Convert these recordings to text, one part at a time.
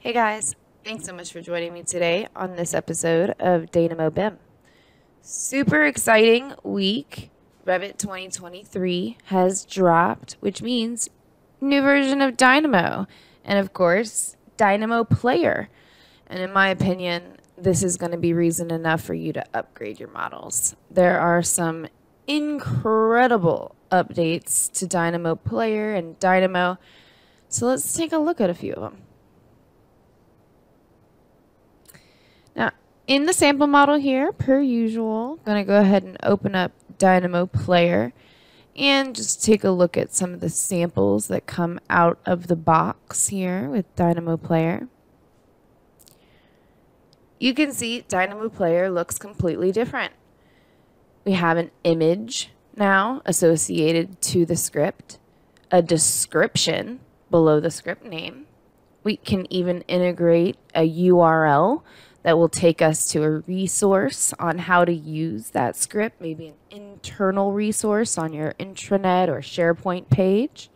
Hey guys, thanks so much for joining me today on this episode of Dynamo BIM. Super exciting week. Revit 2023 has dropped, which means new version of Dynamo. And of course, Dynamo Player. And in my opinion, this is going to be reason enough for you to upgrade your models. There are some incredible updates to Dynamo Player and Dynamo. So let's take a look at a few of them. Now, in the sample model here, per usual, I'm going to go ahead and open up Dynamo Player and just take a look at some of the samples that come out of the box here with Dynamo Player. You can see Dynamo Player looks completely different. We have an image now associated to the script, a description below the script name. We can even integrate a URL that will take us to a resource on how to use that script, maybe an internal resource on your intranet or SharePoint page.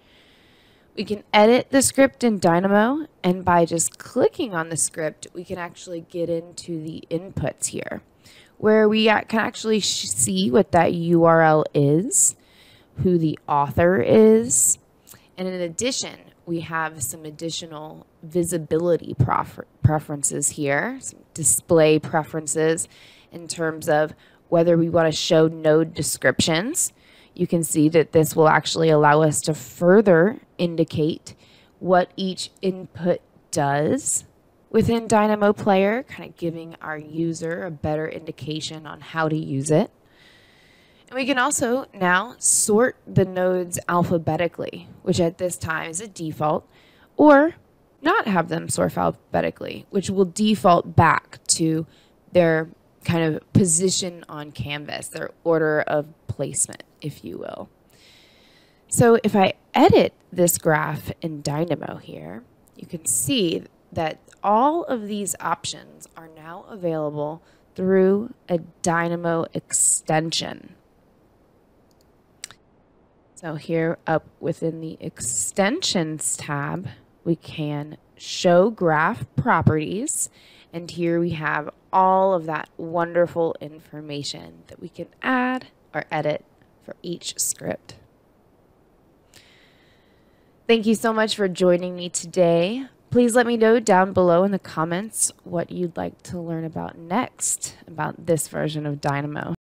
We can edit the script in Dynamo, and by just clicking on the script, we can actually get into the inputs here, where we can actually see what that URL is, who the author is, and in addition, we have some additional visibility preferences here, display preferences in terms of whether we want to show node descriptions. You can see that this will actually allow us to further indicate what each input does within Dynamo Player, kind of giving our user a better indication on how to use it. And we can also now sort the nodes alphabetically, which at this time is a default, or not have them sort alphabetically, which will default back to their kind of position on canvas, their order of placement, if you will. So if I edit this graph in Dynamo here, you can see that all of these options are now available through a Dynamo extension. So here up within the extensions tab, we can show graph properties. And here we have all of that wonderful information that we can add or edit for each script. Thank you so much for joining me today. Please let me know down below in the comments what you'd like to learn about next about this version of Dynamo.